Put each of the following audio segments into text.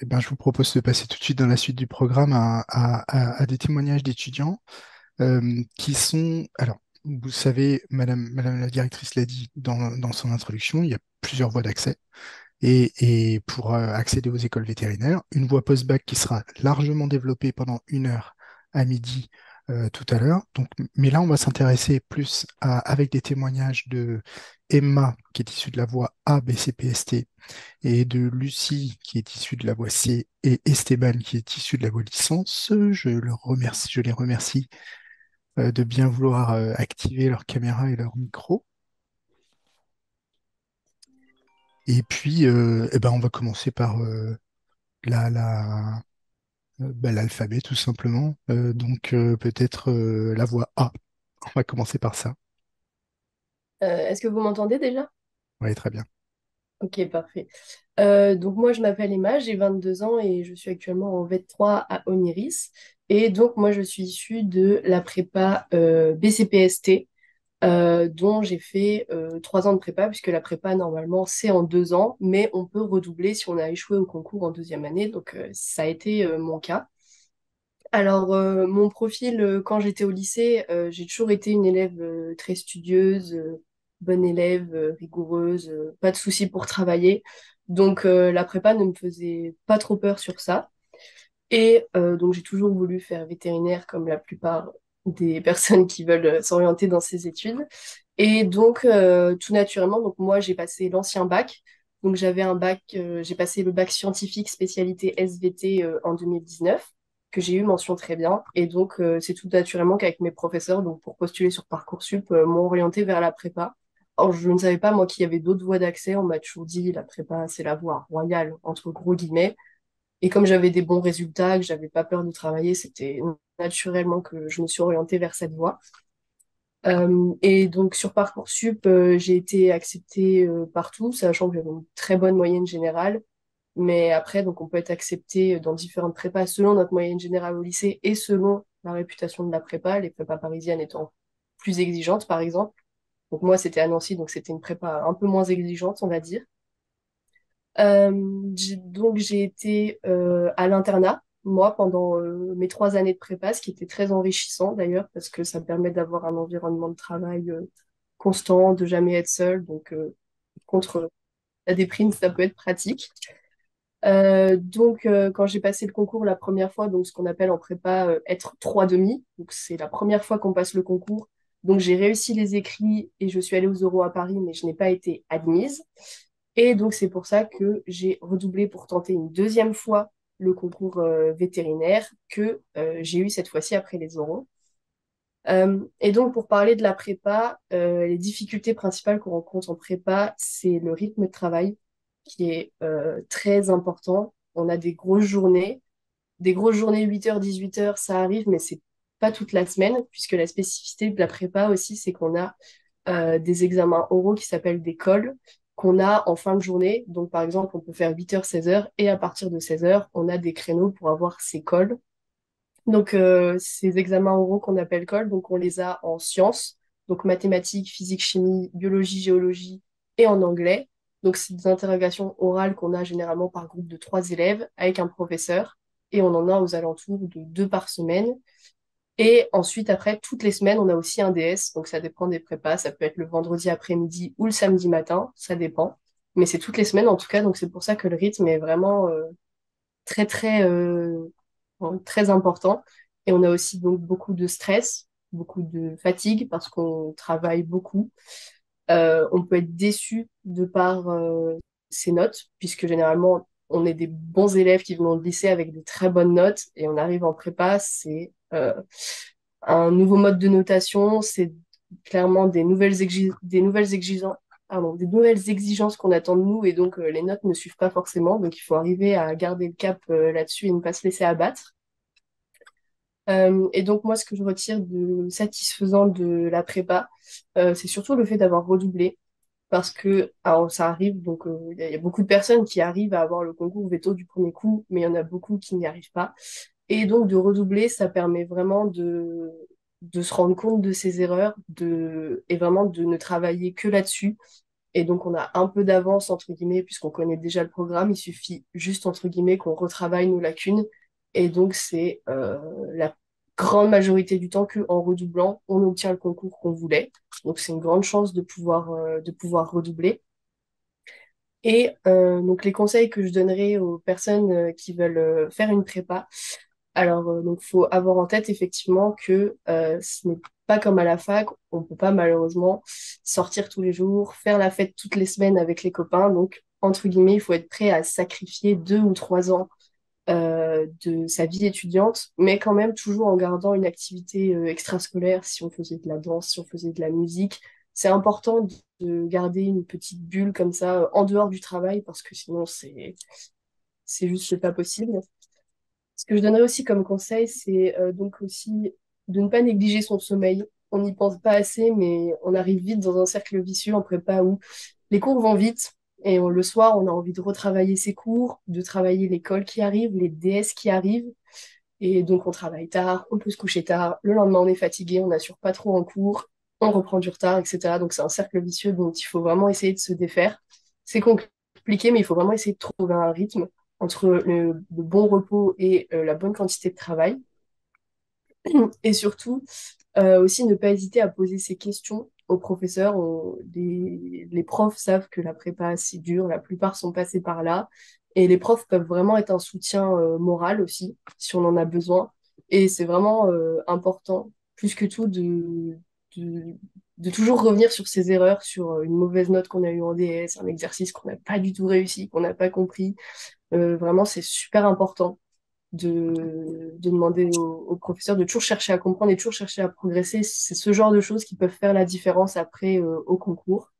eh ben, je vous propose de passer tout de suite dans la suite du programme à, des témoignages d'étudiants euh, qui sont... Alors, vous savez, Madame, la directrice l'a dit dans, son introduction, il y a plusieurs voies d'accès. Et, pour euh, accéder aux écoles vétérinaires, une voie post-bac qui sera largement développée pendant une heure à midi euh, tout à l'heure. Donc, mais là, on va s'intéresser plus avec des témoignages de Emma, qui est issue de la voie A, B, C, P, S, T, et de Lucie, qui est issue de la voie C, et Esteban, qui est issu de la voie licence. Je, les remercie euh, de bien vouloir euh, activer leur caméra et leur micro. Et puis, euh, eh ben, on va commencer par la, la, bah, l'alphabet, tout simplement. Donc, peut-être la voix A. On va commencer par ça. Euh, est-ce que vous m'entendez déjà? Oui, très bien. Ok, parfait. Euh, donc moi, je m'appelle Emma, j'ai 22 ans et je suis actuellement en V3 à Oniris. Et donc moi, je suis issue de la prépa euh, BCPST, euh, dont j'ai fait trois ans de prépa, puisque la prépa, normalement, c'est en deux ans, mais on peut redoubler si on a échoué au concours en deuxième année. Donc ça a été mon cas. Alors, mon profil, quand j'étais au lycée, j'ai toujours été une élève très studieuse, bonne élève, euh, rigoureuse, euh, pas de soucis pour travailler. Donc, euh, la prépa ne me faisait pas trop peur sur ça. Et donc, j'ai toujours voulu faire vétérinaire comme la plupart des personnes qui veulent s'orienter dans ces études. Et donc, tout naturellement, donc moi, j'ai passé l'ancien bac. Donc, j'avais un bac, j'ai passé le bac scientifique spécialité SVT en 2019 que j'ai eu mention très bien. Et donc, c'est tout naturellement qu'avec mes professeurs, donc pour postuler sur Parcoursup, m'ont orienté vers la prépa. Je ne savais pas, moi, qu'il y avait d'autres voies d'accès. On m'a toujours dit, la prépa, c'est la voie royale, entre gros guillemets. Et comme j'avais des bons résultats, que j'avais pas peur de travailler, c'était naturellement que je me suis orientée vers cette voie. Euh, et donc, sur Parcoursup, euh, j'ai été acceptée euh, partout, sachant que j'avais une très bonne moyenne générale. Mais après, donc, on peut être accepté dans différentes prépas selon notre moyenne générale au lycée et selon la réputation de la prépa, les prépas parisiennes étant plus exigeantes, par exemple. Donc, moi, c'était à Nancy, donc c'était une prépa un peu moins exigeante, on va dire. Euh, donc, j'ai été euh, à l'internat, moi, pendant euh, mes trois années de prépa, ce qui était très enrichissant d'ailleurs, parce que ça me permet d'avoir un environnement de travail euh, constant, de jamais être seul. Donc, euh, contre la déprime, ça peut être pratique. Euh, donc, euh, quand j'ai passé le concours la première fois, donc ce qu'on appelle en prépa euh, être trois demi, donc c'est la première fois qu'on passe le concours. Donc, j'ai réussi les écrits et je suis allée aux Euros à Paris, mais je n'ai pas été admise. Et donc, c'est pour ça que j'ai redoublé pour tenter une deuxième fois le concours euh, vétérinaire que euh, j'ai eu cette fois-ci après les oraux. Euh, et donc, pour parler de la prépa, les difficultés principales qu'on rencontre en prépa, c'est le rythme de travail qui est très important. On a des grosses journées. Des grosses journées 8h, 18h, ça arrive, mais c'est pas toute la semaine, puisque la spécificité de la prépa aussi, c'est qu'on a euh, des examens oraux qui s'appellent des cols, qu'on a en fin de journée. Donc, par exemple, on peut faire 8h, 16h, et à partir de 16h, on a des créneaux pour avoir ces cols. Donc, euh, ces examens oraux qu'on appelle cols, donc on les a en sciences, donc mathématiques, physique, chimie, biologie, géologie, et en anglais. Donc, c'est des interrogations orales qu'on a généralement par groupe de trois élèves avec un professeur, et on en a aux alentours de deux par semaine. Et ensuite, après, toutes les semaines, on a aussi un DS. Donc, ça dépend des prépas. Ça peut être le vendredi après-midi ou le samedi matin. Ça dépend. Mais c'est toutes les semaines, en tout cas. Donc, c'est pour ça que le rythme est vraiment euh, très, très, euh, très important. Et on a aussi donc beaucoup de stress, beaucoup de fatigue parce qu'on travaille beaucoup. Euh, on peut être déçu de par euh, ses notes, puisque généralement, on est des bons élèves qui vont au lycée avec des très bonnes notes et on arrive en prépa, c'est euh, un nouveau mode de notation, c'est clairement des nouvelles, des nouvelles exigences. Des nouvelles exigences qu'on attend de nous et donc euh, les notes ne suivent pas forcément. Donc il faut arriver à garder le cap euh, là-dessus et ne pas se laisser abattre. Euh, et donc moi, ce que je retire de satisfaisant de la prépa, euh, c'est surtout le fait d'avoir redoublé. Parce que ça arrive, donc euh, il y, y a beaucoup de personnes qui arrivent à avoir le concours veto du premier coup, mais il y en a beaucoup qui n'y arrivent pas. Et donc de redoubler, ça permet vraiment de, de se rendre compte de ses erreurs de, et vraiment de ne travailler que là-dessus Et donc, on a un peu d'avance, entre guillemets, puisqu'on connaît déjà le programme. Il suffit juste, entre guillemets, qu'on retravaille nos lacunes. Et donc, c'est euh, la grande majorité du temps qu'en redoublant, on obtient le concours qu'on voulait. Donc, c'est une grande chance de pouvoir, euh, de pouvoir redoubler. Et euh, donc, les conseils que je donnerais aux personnes qui veulent faire une prépa, alors, euh, faut avoir en tête effectivement que euh, ce n'est pas comme à la fac, on peut pas malheureusement sortir tous les jours, faire la fête toutes les semaines avec les copains. Donc, entre guillemets, il faut être prêt à sacrifier deux ou trois ans euh, de sa vie étudiante, mais quand même toujours en gardant une activité extrascolaire, si on faisait de la danse, si on faisait de la musique. C'est important de garder une petite bulle comme ça en dehors du travail parce que sinon c'est c'est juste pas possible. Que je donnerais aussi comme conseil, c'est euh, donc aussi de ne pas négliger son sommeil. On n'y pense pas assez, mais on arrive vite dans un cercle vicieux en prépa où les cours vont vite et le soir, on a envie de retravailler ses cours, de travailler l'école qui arrive, les DS qui arrivent. Et donc, on travaille tard, on peut se coucher tard. Le lendemain, on est fatigué, on n'assure pas trop en cours, on reprend du retard, etc. Donc, c'est un cercle vicieux dont il faut vraiment essayer de se défaire. C'est compliqué, mais il faut vraiment essayer de trouver un rythme entre le, bon repos et euh, la bonne quantité de travail. Et surtout, euh, aussi ne pas hésiter à poser ces questions aux professeurs. les, profs savent que la prépa, c'est dur, la plupart sont passés par là. Et les profs peuvent vraiment être un soutien euh, moral aussi, si on en a besoin. Et c'est vraiment important, plus que tout, de, de, de, toujours revenir sur ses erreurs, sur une mauvaise note qu'on a eue en DS, un exercice qu'on n'a pas du tout réussi, qu'on n'a pas compris, euh, vraiment, c'est super important de, demander aux, professeurs de toujours chercher à comprendre et toujours chercher à progresser. C'est ce genre de choses qui peuvent faire la différence après euh, au concours.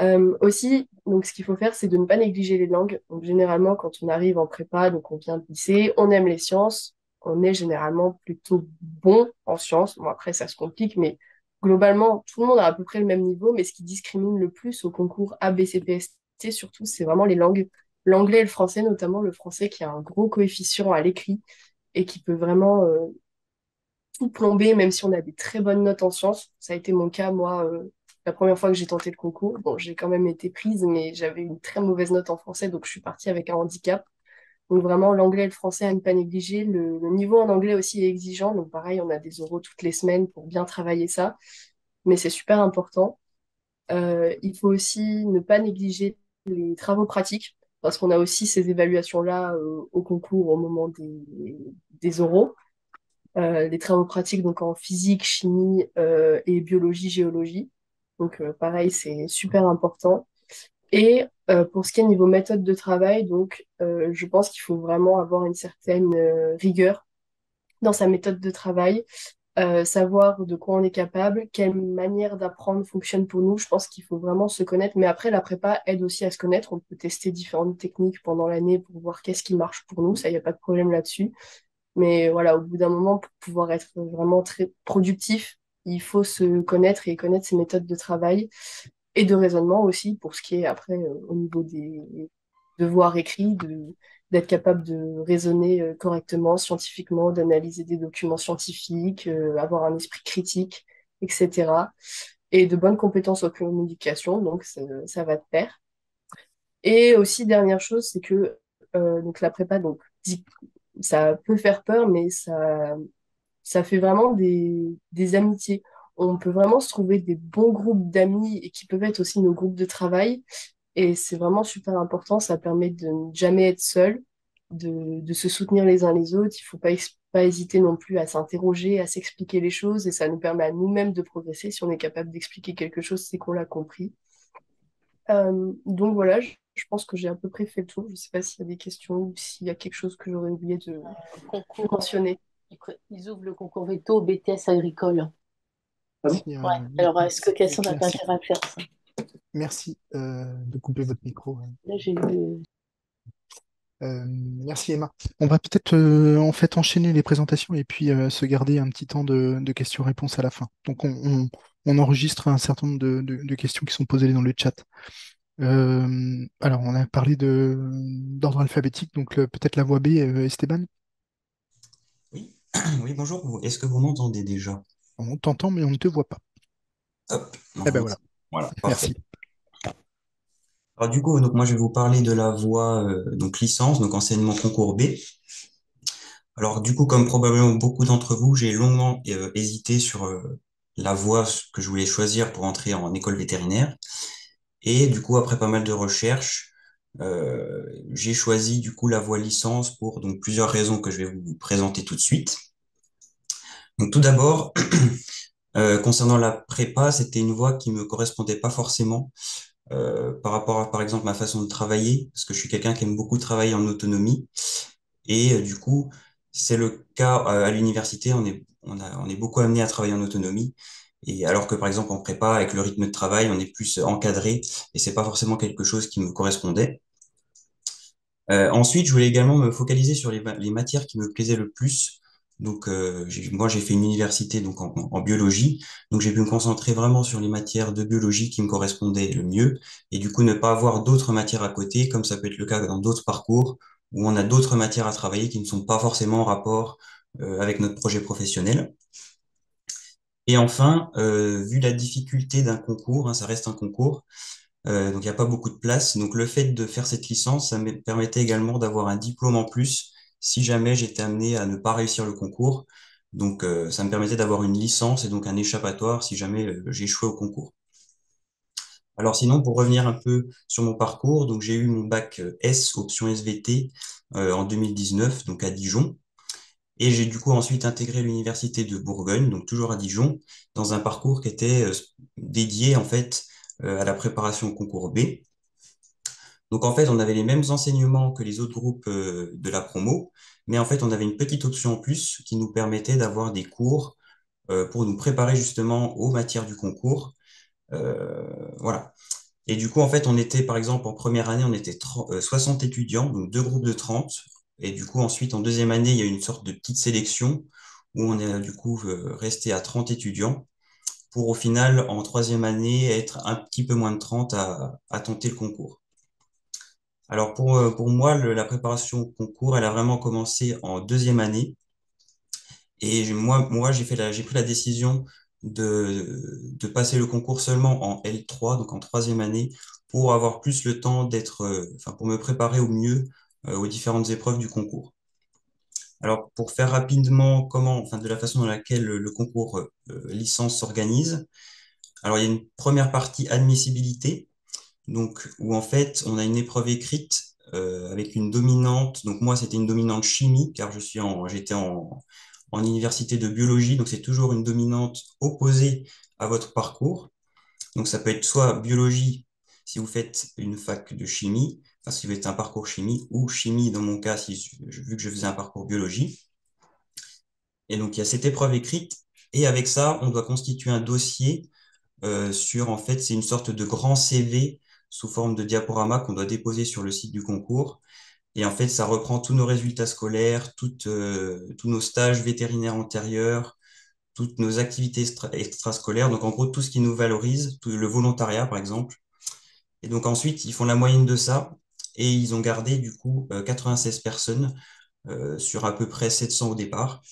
Euh, aussi, donc ce qu'il faut faire, c'est de ne pas négliger les langues. Donc généralement, quand on arrive en prépa, donc on vient de lycée, on aime les sciences, on est généralement plutôt bon en sciences. Bon après, ça se complique, mais globalement, tout le monde a à peu près le même niveau. Mais ce qui discrimine le plus au concours ABCPST, surtout, c'est vraiment les langues l'anglais et le français, notamment le français qui a un gros coefficient à l'écrit et qui peut vraiment euh, tout plomber, même si on a des très bonnes notes en sciences. Ça a été mon cas, moi, euh, la première fois que j'ai tenté le concours. Bon, j'ai quand même été prise, mais j'avais une très mauvaise note en français, donc je suis partie avec un handicap. Donc vraiment, l'anglais et le français à ne pas négliger. Le, niveau en anglais aussi est exigeant, donc pareil, on a des oraux toutes les semaines pour bien travailler ça, mais c'est super important. Euh, il faut aussi ne pas négliger les travaux pratiques parce qu'on a aussi ces évaluations-là euh, au concours au moment des, oraux. Euh, les travaux pratiques donc en physique, chimie euh, et biologie, géologie. Donc pareil, c'est super important. Et pour ce qui est niveau méthode de travail, donc je pense qu'il faut vraiment avoir une certaine rigueur dans sa méthode de travail. Euh, savoir de quoi on est capable, quelle manière d'apprendre fonctionne pour nous. Je pense qu'il faut vraiment se connaître. Mais après, la prépa aide aussi à se connaître. On peut tester différentes techniques pendant l'année pour voir qu'est-ce qui marche pour nous. Ça, il n'y a pas de problème là-dessus. Mais voilà, au bout d'un moment, pour pouvoir être vraiment très productif, il faut se connaître et connaître ses méthodes de travail et de raisonnement aussi pour ce qui est après euh, au niveau des devoirs écrits, de d'être capable de raisonner euh, correctement, scientifiquement, d'analyser des documents scientifiques, euh, avoir un esprit critique, etc. Et de bonnes compétences en communication, donc ça, va de pair. Et aussi, dernière chose, c'est que euh, donc la prépa, donc, ça peut faire peur, mais ça, fait vraiment des, des amitiés. On peut vraiment se trouver des bons groupes d'amis et qui peuvent être aussi nos groupes de travail et c'est vraiment super important. Ça permet de ne jamais être seul, de, de se soutenir les uns les autres. Il ne faut pas, pas hésiter non plus à s'interroger, à s'expliquer les choses. Et ça nous permet à nous-mêmes de progresser. Si on est capable d'expliquer quelque chose, c'est qu'on l'a compris. Euh, donc voilà, je, pense que j'ai à peu près fait le tour. Je ne sais pas s'il y a des questions ou s'il y a quelque chose que j'aurais oublié de, mentionner. Ils ouvrent le concours veto BTS agricole. Ah Alors, est-ce que quelqu'un n'a pas intérêt à faire ça? Merci euh, de couper votre micro. Euh, merci Emma. On va peut-être euh, en fait enchaîner les présentations et puis se garder un petit temps de, questions-réponses à la fin. Donc on, enregistre un certain nombre de, questions qui sont posées dans le chat. alors on a parlé d'ordre alphabétique, donc peut-être la voix B, Esteban? Oui, oui, bonjour. Est-ce que vous m'entendez déjà? On t'entend mais on ne te voit pas. Hop. Eh ben voilà. Voilà, Merci. Alors du coup, donc moi je vais vous parler de la voie donc licence, donc enseignement concours B. Alors du coup, comme probablement beaucoup d'entre vous, j'ai longuement hésité sur la voie que je voulais choisir pour entrer en école vétérinaire. Et du coup, après pas mal de recherches, euh, j'ai choisi du coup la voie licence pour donc plusieurs raisons que je vais vous présenter tout de suite. Donc tout d'abord, euh, concernant la prépa, c'était une voie qui me correspondait pas forcément euh, par rapport à par exemple ma façon de travailler, parce que je suis quelqu'un qui aime beaucoup travailler en autonomie. Et du coup, c'est le cas à l'université, on est, on, a, on est beaucoup amené à travailler en autonomie. Et alors que par exemple en prépa, avec le rythme de travail, on est plus encadré et c'est pas forcément quelque chose qui me correspondait. Euh, ensuite, je voulais également me focaliser sur les, matières qui me plaisaient le plus. Donc, euh, moi, j'ai fait une université donc en, biologie, donc j'ai pu me concentrer vraiment sur les matières de biologie qui me correspondaient le mieux, et du coup ne pas avoir d'autres matières à côté, comme ça peut être le cas dans d'autres parcours où on a d'autres matières à travailler qui ne sont pas forcément en rapport euh, avec notre projet professionnel. Et enfin, euh, vu la difficulté d'un concours, hein, ça reste un concours, euh, donc il n'y a pas beaucoup de place. Donc le fait de faire cette licence, ça me permettait également d'avoir un diplôme en plus si jamais j'étais amené à ne pas réussir le concours. Donc euh, ça me permettait d'avoir une licence et donc un échappatoire si jamais j'échouais au concours. Alors sinon, pour revenir un peu sur mon parcours, donc j'ai eu mon bac S, option SVT, en 2019, donc à Dijon. Et j'ai du coup ensuite intégré l'université de Bourgogne, donc toujours à Dijon, dans un parcours qui était euh, dédié en fait euh, à la préparation au concours B. Donc en fait, on avait les mêmes enseignements que les autres groupes euh, de la promo, mais en fait, on avait une petite option en plus qui nous permettait d'avoir des cours pour nous préparer justement aux matières du concours. voilà. Et du coup, en fait, on était, par exemple, en première année, on était 60 étudiants, donc deux groupes de 30, et du coup, ensuite, en deuxième année, il y a une sorte de petite sélection où on est du coup euh, resté à 30 étudiants pour au final, en troisième année, être un petit peu moins de 30 à, tenter le concours. Alors pour, euh, pour moi, la préparation au concours, elle a vraiment commencé en deuxième année. Et moi, moi j'ai pris la décision de, de passer le concours seulement en L3, donc en troisième année, pour avoir plus le temps d'être, euh, enfin, pour me préparer au mieux euh, aux différentes épreuves du concours. Alors, pour faire rapidement comment, enfin, de la façon dans laquelle le, concours licence s'organise, alors il y a une première partie admissibilité, donc où en fait on a une épreuve écrite euh, avec une dominante. Donc moi c'était une dominante chimie car je suis en, j'étais en, en université de biologie, donc c'est toujours une dominante opposée à votre parcours. Donc ça peut être soit biologie si vous faites une fac de chimie, parce qu'il va être un parcours chimie, ou chimie dans mon cas, si, vu que je faisais un parcours biologie. Et donc, il y a cette épreuve écrite, et avec ça, on doit constituer un dossier euh, sur, en fait, c'est une sorte de grand CV sous forme de diaporama qu'on doit déposer sur le site du concours. Et en fait, ça reprend tous nos résultats scolaires, euh, tous nos stages vétérinaires antérieurs, toutes nos activités extrascolaires. Donc, en gros, tout ce qui nous valorise, le volontariat, par exemple. Et donc, ensuite, ils font la moyenne de ça et ils ont gardé du coup 96 euh, personnes euh, sur à peu près 700 au départ.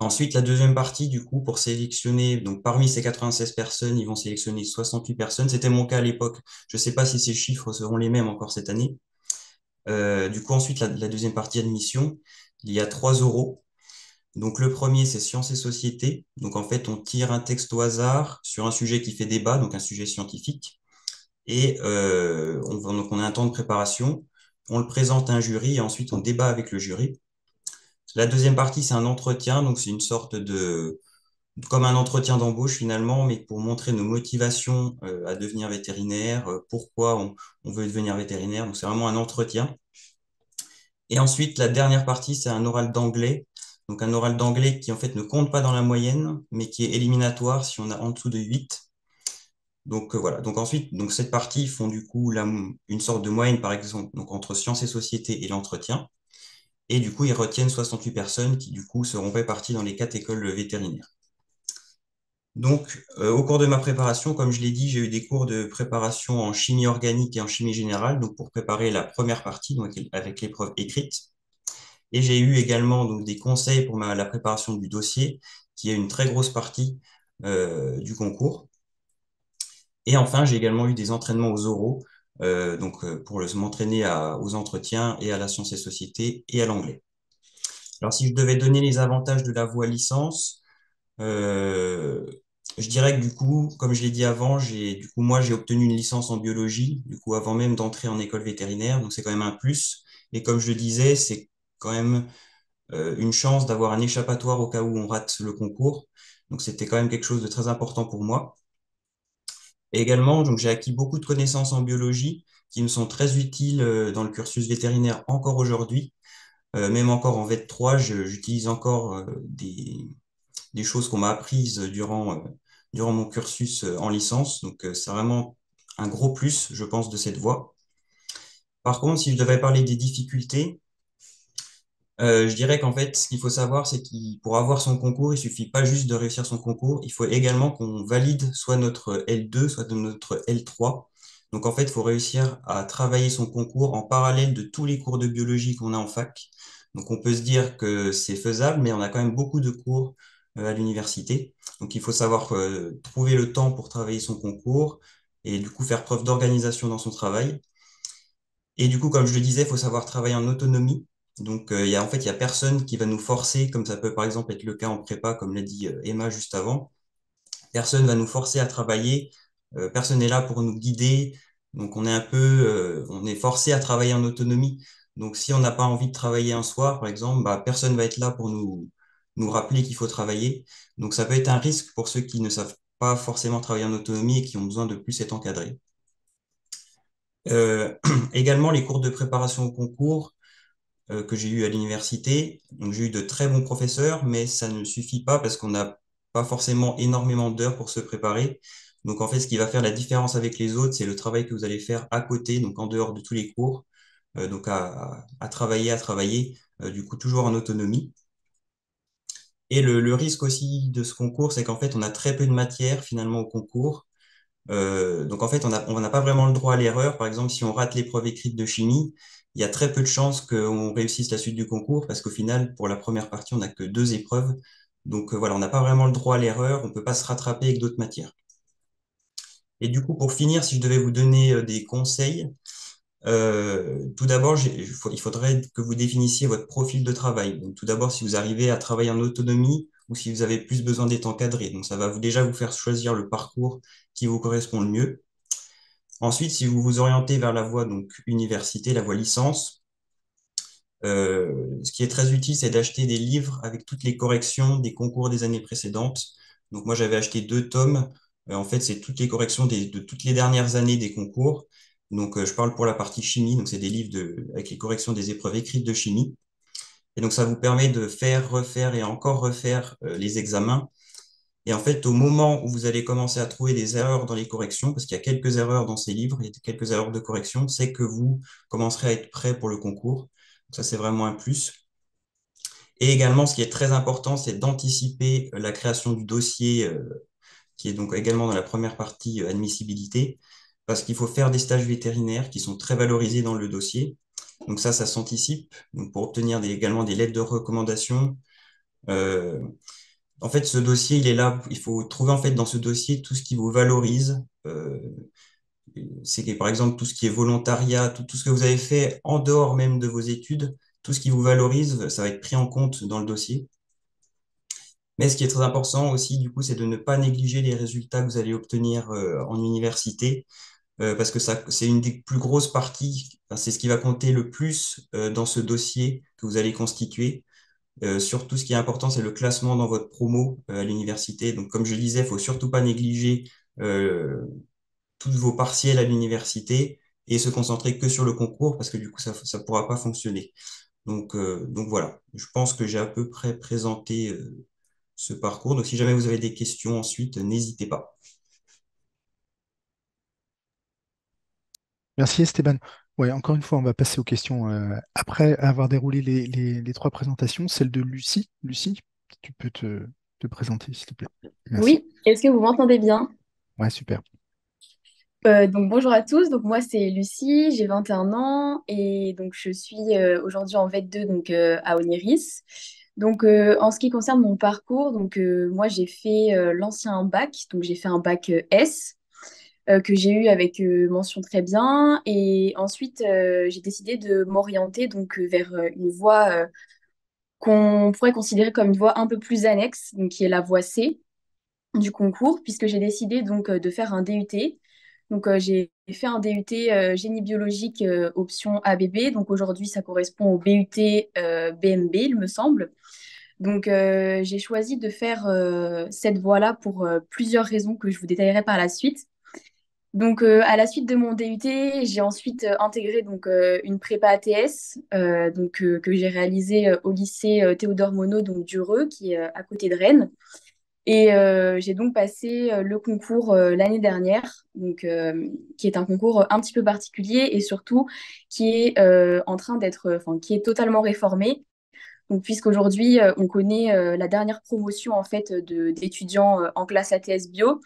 Ensuite, la deuxième partie, du coup, pour sélectionner, donc parmi ces 96 personnes, ils vont sélectionner 68 personnes. C'était mon cas à l'époque. Je ne sais pas si ces chiffres seront les mêmes encore cette année. Euh, du coup, ensuite, la, deuxième partie admission, il y a trois euros. Donc, le premier, c'est sciences et société. Donc, en fait, on tire un texte au hasard sur un sujet qui fait débat, donc un sujet scientifique. Et euh, on, donc on a un temps de préparation, on le présente à un jury et ensuite on débat avec le jury. La deuxième partie, c'est un entretien, donc c'est une sorte de, comme un entretien d'embauche finalement, mais pour montrer nos motivations euh, à devenir vétérinaire, euh, pourquoi on, veut devenir vétérinaire. Donc c'est vraiment un entretien. Et ensuite, la dernière partie, c'est un oral d'anglais. Donc un oral d'anglais qui en fait ne compte pas dans la moyenne, mais qui est éliminatoire si on a en dessous de 8. Donc euh, voilà. Donc ensuite, donc cette partie font du coup une sorte de moyenne, par exemple, donc entre sciences et société et l'entretien. Et du coup, ils retiennent 68 personnes qui du coup seront réparties dans les quatre écoles vétérinaires. Donc, euh, au cours de ma préparation, comme je l'ai dit, j'ai eu des cours de préparation en chimie organique et en chimie générale, donc pour préparer la première partie, donc avec l'épreuve écrite. Et j'ai eu également des conseils pour la préparation du dossier, qui est une très grosse partie euh, du concours. Et enfin, j'ai également eu des entraînements aux oraux donc pour m'entraîner aux entretiens et à la science et société et à l'anglais. Alors si je devais donner les avantages de la voie licence, je dirais que du coup, comme je l'ai dit avant, j'ai du coup moi j'ai obtenu une licence en biologie, du coup avant même d'entrer en école vétérinaire, donc c'est quand même un plus. Et comme je le disais, c'est quand même euh, une chance d'avoir un échappatoire au cas où on rate le concours. Donc c'était quand même quelque chose de très important pour moi. Et également, j'ai acquis beaucoup de connaissances en biologie qui me sont très utiles euh, dans le cursus vétérinaire encore aujourd'hui. Euh, même encore en VET 3, j'utilise encore des, des choses qu'on m'a apprises durant mon cursus en licence. Donc c'est vraiment un gros plus, je pense, de cette voie. Par contre, si je devais parler des difficultés, euh, je dirais qu'en fait, ce qu'il faut savoir, c'est qu'il pour avoir son concours, il suffit pas juste de réussir son concours, il faut également qu'on valide soit notre L2, soit notre L3. Donc en fait, il faut réussir à travailler son concours en parallèle de tous les cours de biologie qu'on a en fac. Donc on peut se dire que c'est faisable, mais on a quand même beaucoup de cours euh, à l'université. Donc il faut savoir euh, trouver le temps pour travailler son concours et du coup faire preuve d'organisation dans son travail. Et du coup, comme je le disais, il faut savoir travailler en autonomie. Donc, euh, il y a, en fait, il n'y a personne qui va nous forcer, comme ça peut par exemple être le cas en prépa, comme l'a dit euh, Emma juste avant. Personne va nous forcer à travailler. Euh, personne n'est là pour nous guider. Donc, on est un peu, on est forcé à travailler en autonomie. Donc, si on n'a pas envie de travailler un soir, par exemple, bah, personne va être là pour nous, nous rappeler qu'il faut travailler. Donc, ça peut être un risque pour ceux qui ne savent pas forcément travailler en autonomie et qui ont besoin de plus être encadrés. également, les cours de préparation au concours, que j'ai eu à l'université. Donc j'ai eu de très bons professeurs, mais ça ne suffit pas parce qu'on n'a pas forcément énormément d'heures pour se préparer. Donc en fait, ce qui va faire la différence avec les autres, c'est le travail que vous allez faire à côté, donc en dehors de tous les cours, euh, donc à, travailler, à travailler, euh, du coup toujours en autonomie. Et le risque aussi de ce concours, c'est qu'en fait, on a très peu de matière finalement au concours. donc en fait, on n'a pas vraiment le droit à l'erreur. Par exemple, si on rate l'épreuve écrite de chimie, il y a très peu de chances qu'on réussisse la suite du concours parce qu'au final, pour la première partie, on n'a que deux épreuves. Donc euh, voilà, on n'a pas vraiment le droit à l'erreur, on ne peut pas se rattraper avec d'autres matières. Et du coup, pour finir, si je devais vous donner euh, des conseils, euh, tout d'abord, il faudrait que vous définissiez votre profil de travail. Donc, tout d'abord, si vous arrivez à travailler en autonomie ou si vous avez plus besoin d'être encadré. Donc, ça va déjà vous faire choisir le parcours qui vous correspond le mieux. Ensuite, si vous vous orientez vers la voie donc université, la voie licence, euh, ce qui est très utile, c'est d'acheter des livres avec toutes les corrections des concours des années précédentes. Donc moi, j'avais acheté deux tomes. Euh, en fait, c'est toutes les corrections de toutes les dernières années des concours. Donc euh, je parle pour la partie chimie. Donc c'est des livres de, avec les corrections des épreuves écrites de chimie. Et donc ça vous permet de faire, refaire et encore refaire les examens et en fait, au moment où vous allez commencer à trouver des erreurs dans les corrections, parce qu'il y a quelques erreurs dans ces livres, il y a quelques erreurs de correction, c'est que vous commencerez à être prêt pour le concours. ça, c'est vraiment un plus. Et également, ce qui est très important, c'est d'anticiper la création du dossier, euh, qui est donc également dans la première partie euh, admissibilité, parce qu'il faut faire des stages vétérinaires qui sont très valorisés dans le dossier. Donc ça, ça s'anticipe. pour obtenir également des lettres de recommandation, euh, en fait, ce dossier, il est là. Il faut trouver en fait dans ce dossier tout ce qui vous valorise. Euh, c'est par exemple tout ce qui est volontariat, tout, ce que vous avez fait en dehors même de vos études, tout ce qui vous valorise, ça va être pris en compte dans le dossier. Mais ce qui est très important aussi, du coup, c'est de ne pas négliger les résultats que vous allez obtenir euh, en université, euh, parce que c'est une des plus grosses parties, c'est ce qui va compter le plus dans ce dossier que vous allez constituer. Euh, surtout, ce qui est important, c'est le classement dans votre promo euh, à l'université. Donc, comme je disais, il faut surtout pas négliger euh, tous vos partiels à l'université et se concentrer que sur le concours parce que du coup, ça ne pourra pas fonctionner. Donc, donc voilà, je pense que j'ai à peu près présenté ce parcours. Donc, si jamais vous avez des questions ensuite, n'hésitez pas. Merci Esteban. Ouais, encore une fois, on va passer aux questions euh, après avoir déroulé les, trois présentations. Celle de Lucie. Lucie, tu peux te, présenter, s'il te plaît. Oui, est-ce que vous m'entendez bien? Ouais, super. Euh, donc bonjour à tous, donc moi c'est Lucie, j'ai 21 ans et donc je suis euh, aujourd'hui en VET2 donc à Oniris. Donc en ce qui concerne mon parcours, donc moi j'ai fait l'ancien bac, donc j'ai fait un bac S que j'ai eu avec mention très bien. Et ensuite, j'ai décidé de m'orienter donc vers une voie qu'on pourrait considérer comme une voie un peu plus annexe, donc qui est la voie C du concours, puisque j'ai décidé donc de faire un DUT. Donc j'ai fait un DUT génie biologique option ABB. Donc aujourd'hui, ça correspond au BUT BMB, il me semble. Donc, j'ai choisi de faire cette voie-là pour plusieurs raisons que je vous détaillerai par la suite. Donc, à la suite de mon DUT, j'ai ensuite intégré donc une prépa ATS donc que j'ai réalisée au lycée Théodore Monod donc d'Ureux, qui est à côté de Rennes. Et j'ai donc passé le concours l'année dernière, donc qui est un concours un petit peu particulier et surtout qui est en train d'être, enfin qui est totalement réformé puisqu'aujourd'hui, euh, on connaît euh, la dernière promotion en fait d'étudiants euh, en classe ATS Bio.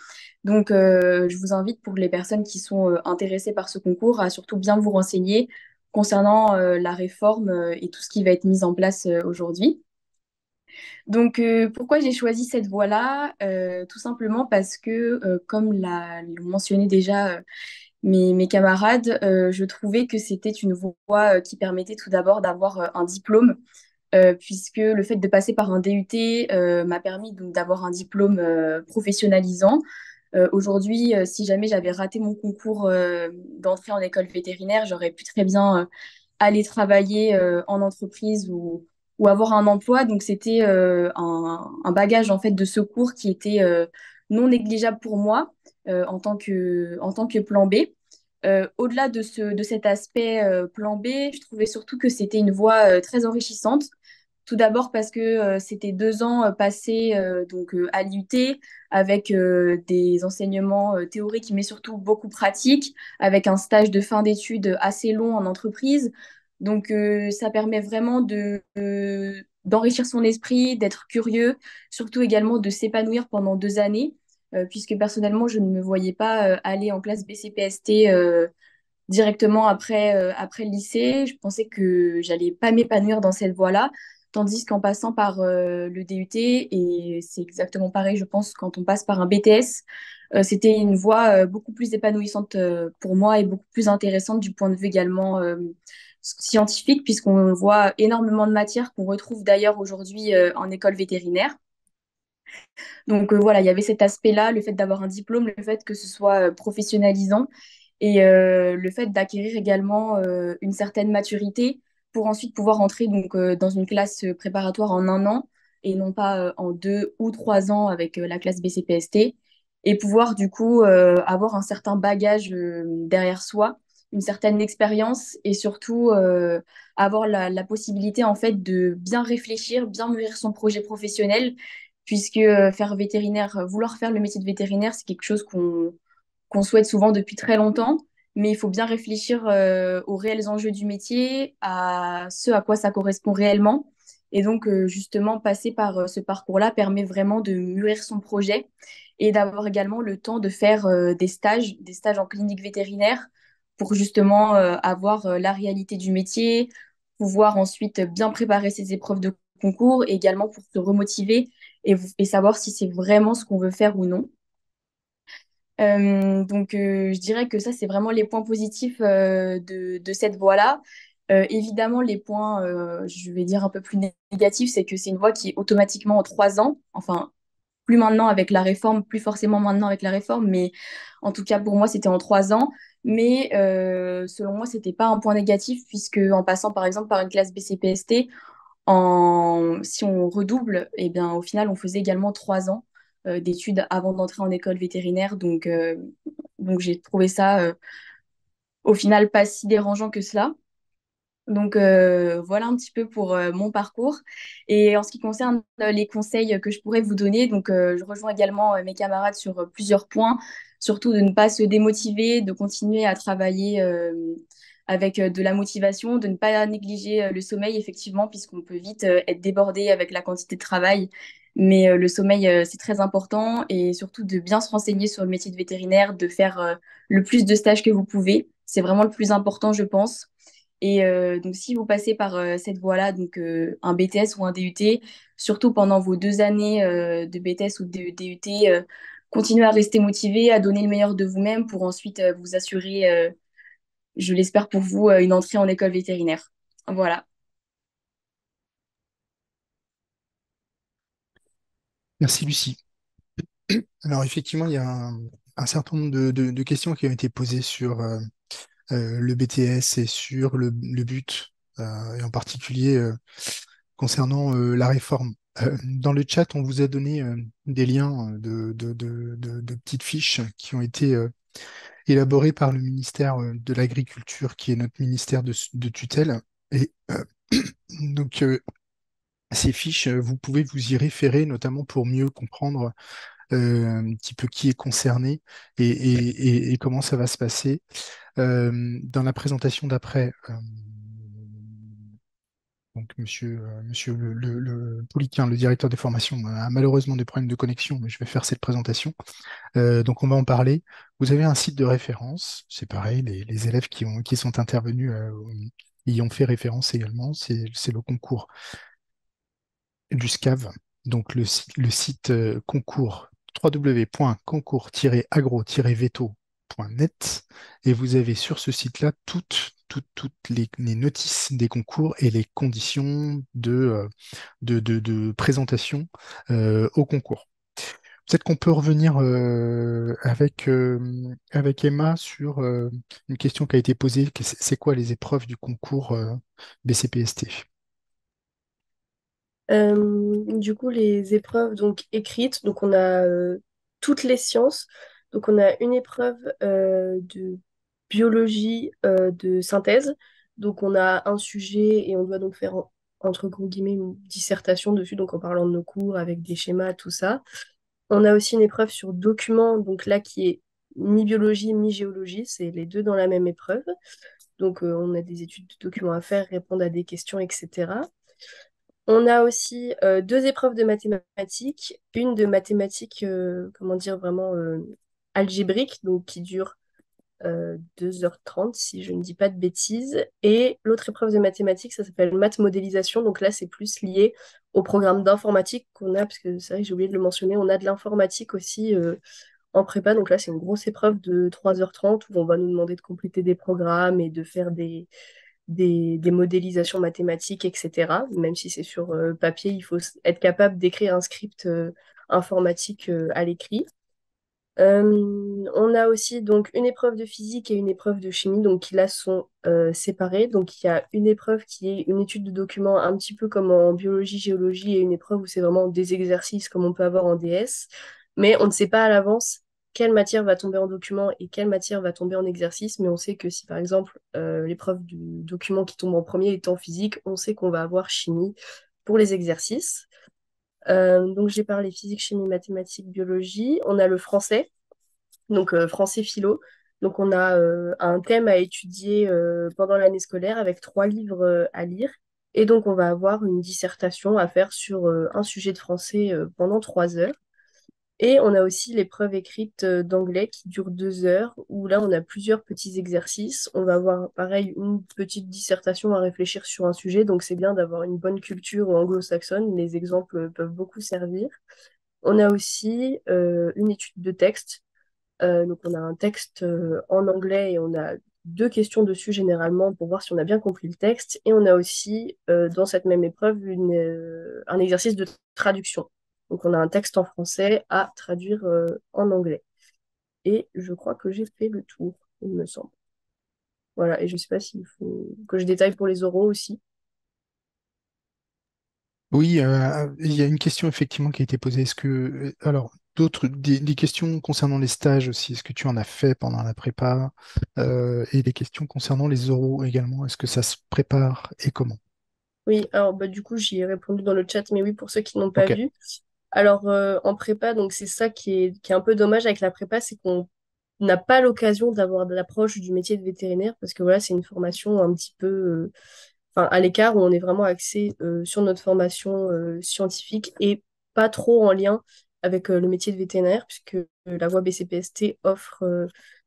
Donc, je vous invite pour les personnes qui sont intéressées par ce concours à surtout bien vous renseigner concernant la réforme et tout ce qui va être mis en place aujourd'hui. Donc, pourquoi j'ai choisi cette voie-là? Tout simplement parce que, comme l'ont mentionné déjà mes, mes, camarades, je trouvais que c'était une voie qui permettait tout d'abord d'avoir un diplôme euh, puisque le fait de passer par un DUT euh, m'a permis d'avoir un diplôme euh, professionnalisant. Aujourd'hui, si jamais j'avais raté mon concours d'entrée en école vétérinaire, j'aurais pu très bien aller travailler en entreprise ou, avoir un emploi. Donc c'était un, un, bagage en fait de secours qui était non négligeable pour moi en, tant que, en tant que plan B. Au-delà de, ce, de cet aspect plan B, je trouvais surtout que c'était une voie très enrichissante tout d'abord parce que euh, c'était deux ans euh, passés euh, donc, à l'IUT avec des enseignements théoriques mais surtout beaucoup pratiques, avec un stage de fin d'études assez long en entreprise. Donc ça permet vraiment de, d'enrichir son esprit, d'être curieux, surtout également de s'épanouir pendant deux années, puisque personnellement je ne me voyais pas aller en classe BCPST directement après, après le lycée. Je pensais que j'allais pas m'épanouir dans cette voie-là. Tandis qu'en passant par euh, le DUT, et c'est exactement pareil, je pense, quand on passe par un BTS, euh, c'était une voie euh, beaucoup plus épanouissante pour moi et beaucoup plus intéressante du point de vue également scientifique, puisqu'on voit énormément de matières qu'on retrouve d'ailleurs aujourd'hui en école vétérinaire. Donc voilà, il y avait cet aspect-là, le fait d'avoir un diplôme, le fait que ce soit professionnalisant et le fait d'acquérir également une certaine maturité pour ensuite pouvoir entrer donc, euh, dans une classe préparatoire en un an et non pas euh, en deux ou trois ans avec euh, la classe BCPST et pouvoir du coup avoir un certain bagage derrière soi, une certaine expérience et surtout avoir la, possibilité en fait de bien réfléchir, bien mûrir son projet professionnel puisque faire vétérinaire, vouloir faire le métier de vétérinaire, c'est quelque chose qu'on souhaite souvent depuis très longtemps mais il faut bien réfléchir euh, aux réels enjeux du métier, à ce à quoi ça correspond réellement. Et donc, euh, justement, passer par euh, ce parcours-là permet vraiment de mûrir son projet et d'avoir également le temps de faire des stages, des stages en clinique vétérinaire pour justement avoir la réalité du métier, pouvoir ensuite bien préparer ses épreuves de concours également pour se remotiver et savoir si c'est vraiment ce qu'on veut faire ou non. Euh, donc, euh, je dirais que ça, c'est vraiment les points positifs euh, de, de, cette voie-là. évidemment, les points, je vais dire un peu plus négatifs, c'est que c'est une voie qui est automatiquement en trois ans. Enfin, plus maintenant avec la réforme, plus forcément maintenant avec la réforme, mais en tout cas pour moi, c'était en trois ans. Mais selon moi, c'était pas un point négatif, puisque en passant par exemple par une classe BCPST, en... si on redouble, eh bien, au final, on faisait également trois ans. Euh, d'études avant d'entrer en école vétérinaire. Donc, euh, donc j'ai trouvé ça euh, au final pas si dérangeant que cela. Donc voilà un petit peu pour mon parcours. Et en ce qui concerne les conseils que je pourrais vous donner, donc je rejoins également mes camarades sur plusieurs points, surtout de ne pas se démotiver, de continuer à travailler avec de la motivation, de ne pas négliger le sommeil effectivement, puisqu'on peut vite être débordé avec la quantité de travail mais euh, le sommeil, euh, c'est très important et surtout de bien se renseigner sur le métier de vétérinaire, de faire euh, le plus de stages que vous pouvez. C'est vraiment le plus important, je pense. Et donc, si vous passez par cette voie-là, donc un BTS ou un DUT, surtout pendant vos deux années de BTS ou de DUT, continuer à rester motivé, à donner le meilleur de vous-même pour ensuite vous assurer, je l'espère pour vous, une entrée en école vétérinaire. Voilà. Merci Lucie. Alors effectivement, il y a un, certain nombre de, questions qui ont été posées sur euh, euh, le BTS et sur le, but, euh, et en particulier concernant la réforme. dans le chat, on vous a donné des liens de, de, petites fiches qui ont été élaborées par le ministère de l'Agriculture, qui est notre ministère de, tutelle. Et donc, ces fiches, vous pouvez vous y référer, notamment pour mieux comprendre euh, un petit peu qui est concerné et, comment ça va se passer. Euh, dans la présentation d'après, euh, donc monsieur, monsieur le, le, le, Pouliquin, le directeur des formations, a malheureusement des problèmes de connexion, mais je vais faire cette présentation. donc on va en parler. Vous avez un site de référence, c'est pareil, les, élèves qui, ont, qui sont intervenus y ont fait référence également, c'est le concours du SCAV, donc le, site concours www.concours-agro-veto.net et vous avez sur ce site-là toutes, toutes, toutes les, notices des concours et les conditions de, euh, présentation euh, au concours. Peut-être qu'on peut revenir euh, avec, avec Emma sur une question qui a été posée. C'est quoi les épreuves du concours BCPST du coup, les épreuves donc écrites, donc on a toutes les sciences. Donc on a une épreuve de biologie de synthèse. Donc on a un sujet et on doit donc faire entre guillemets une dissertation dessus, donc en parlant de nos cours avec des schémas, tout ça. On a aussi une épreuve sur documents, donc là qui est mi-biologie, mi-géologie, c'est les deux dans la même épreuve. Donc on a des études de documents à faire, répondre à des questions, etc. On a aussi euh, deux épreuves de mathématiques, une de mathématiques, euh, comment dire, vraiment euh, algébrique, donc qui dure 2h30 si je ne dis pas de bêtises, et l'autre épreuve de mathématiques, ça s'appelle maths modélisation, donc là c'est plus lié au programme d'informatique qu'on a, parce que c'est vrai que j'ai oublié de le mentionner, on a de l'informatique aussi en prépa, donc là c'est une grosse épreuve de 3h30 où on va nous demander de compléter des programmes et de faire des des, modélisations mathématiques, etc. Même si c'est sur euh, papier, il faut être capable d'écrire un script euh, informatique euh, à l'écrit. on a aussi donc une épreuve de physique et une épreuve de chimie, donc qui là sont séparées. Donc il y a une épreuve qui est une étude de documents un petit peu comme en biologie, géologie, et une épreuve où c'est vraiment des exercices comme on peut avoir en DS, mais on ne sait pas à l'avance quelle matière va tomber en document et quelle matière va tomber en exercice, mais on sait que si par exemple euh, l'épreuve du document qui tombe en premier est en physique, on sait qu'on va avoir chimie pour les exercices. Euh, donc j'ai parlé physique, chimie, mathématiques, biologie. On a le français, donc euh, français philo. Donc on a un thème à étudier pendant l'année scolaire avec trois livres à lire. Et donc on va avoir une dissertation à faire sur un sujet de français pendant trois heures. Et on a aussi l'épreuve écrite euh, d'anglais qui dure deux heures, où là, on a plusieurs petits exercices. On va avoir, pareil, une petite dissertation à réfléchir sur un sujet, donc c'est bien d'avoir une bonne culture anglo-saxonne. Les exemples peuvent beaucoup servir. On a aussi euh, une étude de texte. Euh, donc, on a un texte en anglais et on a deux questions dessus généralement pour voir si on a bien compris le texte. Et on a aussi, dans cette même épreuve, un exercice de traduction. Donc on a un texte en français à traduire euh, en anglais. Et je crois que j'ai fait le tour, il me semble. Voilà, et je ne sais pas s'il faut que je détaille pour les oraux aussi. Oui, euh, il y a une question effectivement qui a été posée. Est-ce que, euh, alors, d'autres, des, questions concernant les stages aussi, est-ce que tu en as fait pendant la prépa? et des questions concernant les oraux également, est-ce que ça se prépare et comment? Oui, alors bah, du coup, j'y ai répondu dans le chat, mais oui, pour ceux qui n'ont pas vu. Alors, euh, en prépa, donc c'est ça qui est, qui un peu dommage avec la prépa, c'est qu'on n'a pas l'occasion d'avoir de l'approche du métier de vétérinaire parce que voilà, c'est une formation un petit peu euh, à l'écart où on est vraiment axé euh, sur notre formation scientifique et pas trop en lien avec le métier de vétérinaire puisque la voie BCPST offre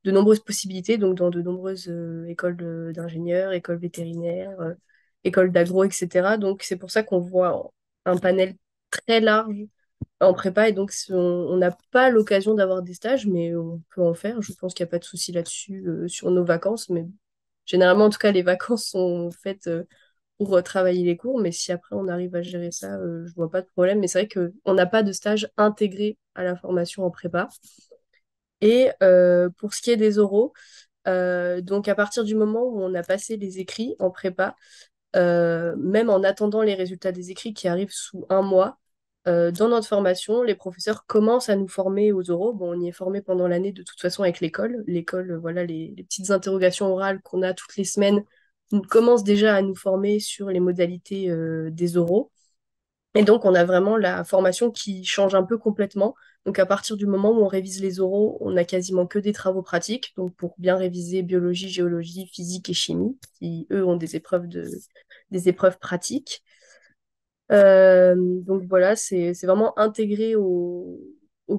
de nombreuses possibilités, donc dans de nombreuses écoles d'ingénieurs, écoles vétérinaires, écoles d'agro, etc. Donc c'est pour ça qu'on voit un panel très large en prépa et donc on n'a pas l'occasion d'avoir des stages, mais on peut en faire. Je pense qu'il n'y a pas de souci là-dessus sur nos vacances, mais généralement, en tout cas, les vacances sont faites pour travailler les cours, mais si après on arrive à gérer ça, je vois pas de problème. Mais c'est vrai qu'on n'a pas de stage intégré à la formation en prépa. Et pour ce qui est des oraux, donc à partir du moment où on a passé les écrits en prépa, même en attendant les résultats des écrits qui arrivent sous un mois, dans notre formation, les professeurs commencent à nous former aux oraux. Bon, on y est formé pendant l'année de toute façon avec l'école. L'école, voilà, les, petites interrogations orales qu'on a toutes les semaines commencent déjà à nous former sur les modalités des oraux. Et donc, on a vraiment la formation qui change un peu complètement. Donc, à partir du moment où on révise les oraux, on n'a quasiment que des travaux pratiques. Donc, pour bien réviser biologie, géologie, physique et chimie, qui, eux, ont des épreuves, de, des épreuves pratiques. Euh, donc voilà, c'est vraiment intégré au,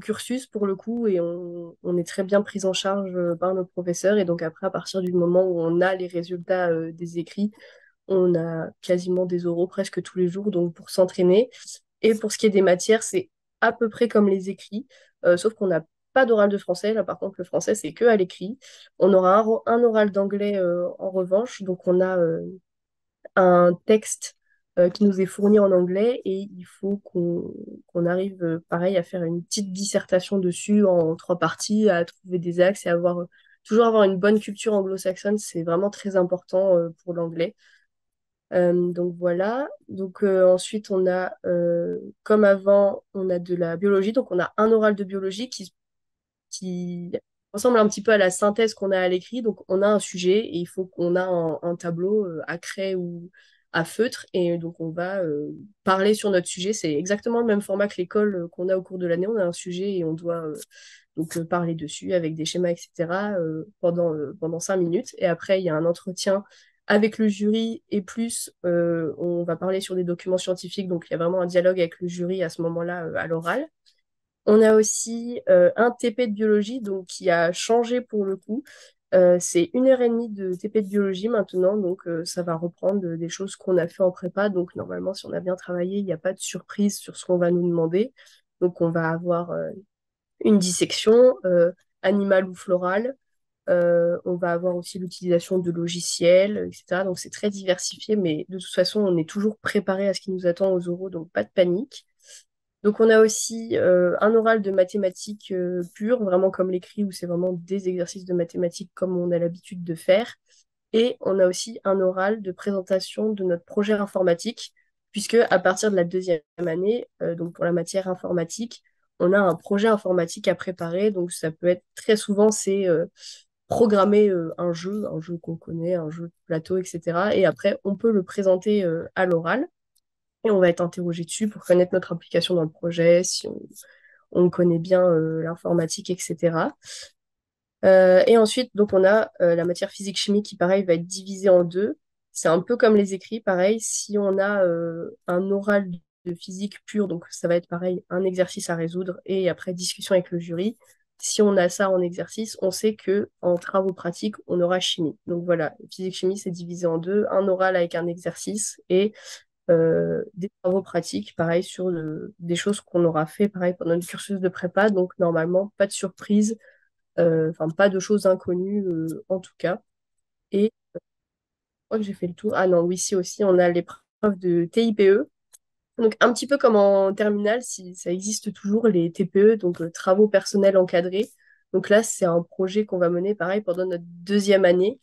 cursus pour le coup et on, est très bien pris en charge euh, par nos professeurs. Et donc après, à partir du moment où on a les résultats euh, des écrits, on a quasiment des oraux presque tous les jours donc pour s'entraîner. Et pour ce qui est des matières, c'est à peu près comme les écrits, sauf qu'on n'a pas d'oral de français. Là, par contre, le français, c'est que à l'écrit. On aura un, oral d'anglais en revanche. Donc, on a un texte euh, qui nous est fourni en anglais et il faut qu'on arrive, euh, pareil, à faire une petite dissertation dessus en trois parties, à trouver des axes et avoir toujours avoir une bonne culture anglo-saxonne, c'est vraiment très important euh, pour l'anglais. donc voilà. Donc ensuite on a, comme avant, on a de la biologie. Donc on a un oral de biologie qui, qui ressemble un petit peu à la synthèse qu'on a à l'écrit. Donc on a un sujet et il faut qu'on a un, un tableau à craie ou à feutre et donc on va euh, parler sur notre sujet. C'est exactement le même format que l'école euh, qu'on a au cours de l'année. On a un sujet et on doit euh, donc parler dessus avec des schémas, etc. pendant, pendant cinq minutes. Et après, il y a un entretien avec le jury et plus on va parler sur des documents scientifiques. Donc il y a vraiment un dialogue avec le jury à ce moment-là à l'oral. On a aussi un TP de biologie donc qui a changé pour le coup. Euh, c'est une heure et demie de TP de biologie maintenant, donc euh, ça va reprendre des choses qu'on a fait en prépa. Donc normalement, si on a bien travaillé, il n'y a pas de surprise sur ce qu'on va nous demander. Donc on va avoir euh, une dissection animale ou florale. on va avoir aussi l'utilisation de logiciels, etc. Donc c'est très diversifié, mais de toute façon, on est toujours préparé à ce qui nous attend aux oraux, donc pas de panique. Donc on a aussi euh, un oral de mathématiques euh, pures, vraiment comme l'écrit, où c'est vraiment des exercices de mathématiques comme on a l'habitude de faire. Et on a aussi un oral de présentation de notre projet informatique, puisque à partir de la deuxième année, euh, donc pour la matière informatique, on a un projet informatique à préparer. Donc ça peut être très souvent, c'est programmer un jeu, un jeu qu'on connaît, un jeu de plateau, etc. Et après, on peut le présenter à l'oral et on va être interrogé dessus pour connaître notre implication dans le projet, si on, connaît bien euh, l'informatique, etc. Euh, et ensuite, donc on a euh, la matière physique-chimie qui, pareil, va être divisée en deux. C'est un peu comme les écrits, pareil. Si on a un oral de physique pure, donc ça va être pareil, un exercice à résoudre et après discussion avec le jury. Si on a ça en exercice, on sait que en travaux pratiques, on aura chimie. Donc voilà, physique-chimie, c'est divisé en deux, un oral avec un exercice et euh, des travaux pratiques, pareil, sur des choses qu'on aura fait, pareil, pendant le cursus de prépa. Donc, normalement, pas de surprise, euh, enfin, pas de choses inconnues, euh, en tout cas. Et je crois que j'ai fait le tour. Ah non, oui, si aussi, on a l'épreuve de TIPE. Donc, un petit peu comme en terminale, si ça existe toujours, les TPE, donc travaux personnels encadrés. Donc là, c'est un projet qu'on va mener, pareil, pendant notre deuxième année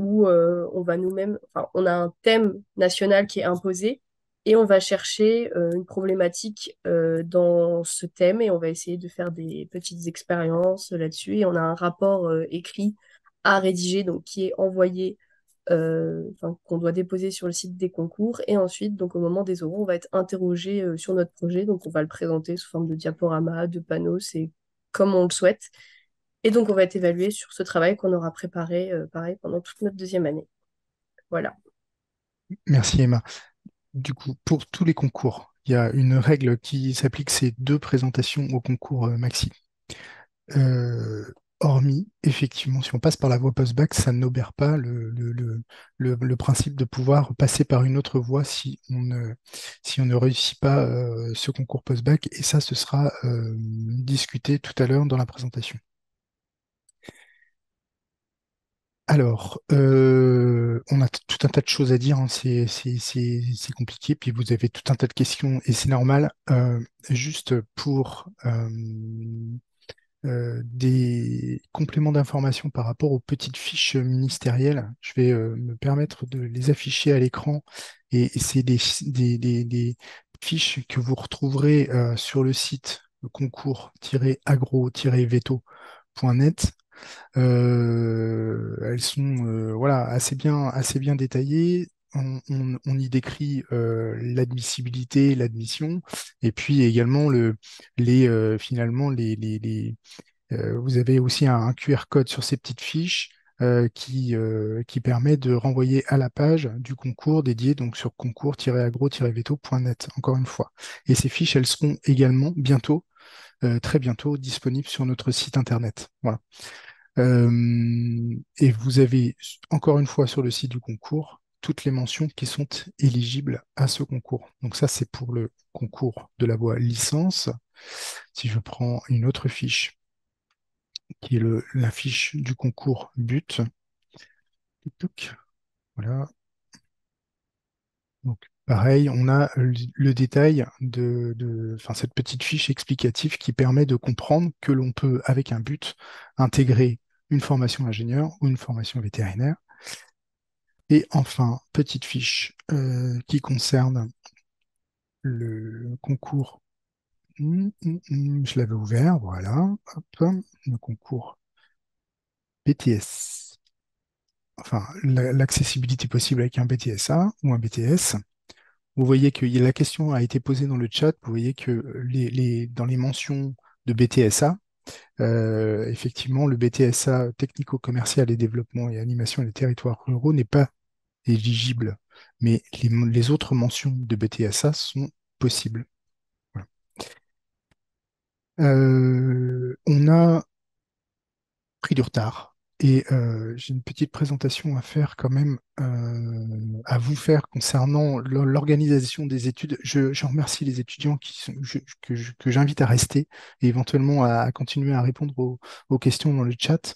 où euh, on va nous-mêmes, on a un thème national qui est imposé et on va chercher euh, une problématique euh, dans ce thème et on va essayer de faire des petites expériences là-dessus et on a un rapport écrit à rédiger donc qui est envoyé qu'on doit déposer sur le site des concours et ensuite donc au moment des oraux on va être interrogé sur notre projet. Donc on va le présenter sous forme de diaporama de panneaux c'est comme on le souhaite et donc, on va être évalué sur ce travail qu'on aura préparé, euh, pareil, pendant toute notre deuxième année. Voilà. Merci Emma. Du coup, pour tous les concours, il y a une règle qui s'applique, c'est deux présentations au concours euh, maxi. Euh, hormis, effectivement, si on passe par la voie post-bac, ça n'obère pas le, principe de pouvoir passer par une autre voie si on ne, si on ne réussit pas ce concours post-bac. Et ça, ce sera discuté tout à l'heure dans la présentation. Alors, euh, on a tout un tas de choses à dire, hein. c'est compliqué, puis vous avez tout un tas de questions et c'est normal. Euh, juste pour euh, des compléments d'information par rapport aux petites fiches ministérielles, je vais me permettre de les afficher à l'écran et, c'est des, des, fiches que vous retrouverez sur le site concours-agro-veto.net elles sont euh, voilà, assez bien, assez bien détaillées. On, y décrit euh, l'admissibilité, l'admission, et puis également le, les, finalement les, vous avez aussi un, QR code sur ces petites fiches qui, qui permet de renvoyer à la page du concours dédié donc sur concours-agro-veto.net, encore une fois. Et ces fiches, elles seront également bientôt, très bientôt, disponibles sur notre site internet. Voilà. Et vous avez encore une fois sur le site du concours toutes les mentions qui sont éligibles à ce concours. Donc ça, c'est pour le concours de la voie licence. Si je prends une autre fiche, qui est la fiche du concours but, voilà. Donc, pareil, on a le, détail de, cette petite fiche explicative qui permet de comprendre que l'on peut, avec un but, intégrer une formation ingénieur ou une formation vétérinaire. Et enfin, petite fiche euh, qui concerne le concours. Hum, hum, hum, je l'avais ouvert, voilà. le concours BTS. Enfin, l'accessibilité possible avec un BTSA ou un BTS. Vous voyez que la question a été posée dans le chat. Vous voyez que dans les mentions de BTSA, euh, effectivement, le BTSA technico-commercial et développement et animation des territoires ruraux n'est pas éligible, mais les, autres mentions de BTSA sont possibles. Euh, on a pris du retard et euh, j'ai une petite présentation à faire quand même, euh, à vous faire concernant l'organisation des études. Je, remercie les étudiants qui sont, que, j'invite à rester et éventuellement à, continuer à répondre aux, questions dans le chat.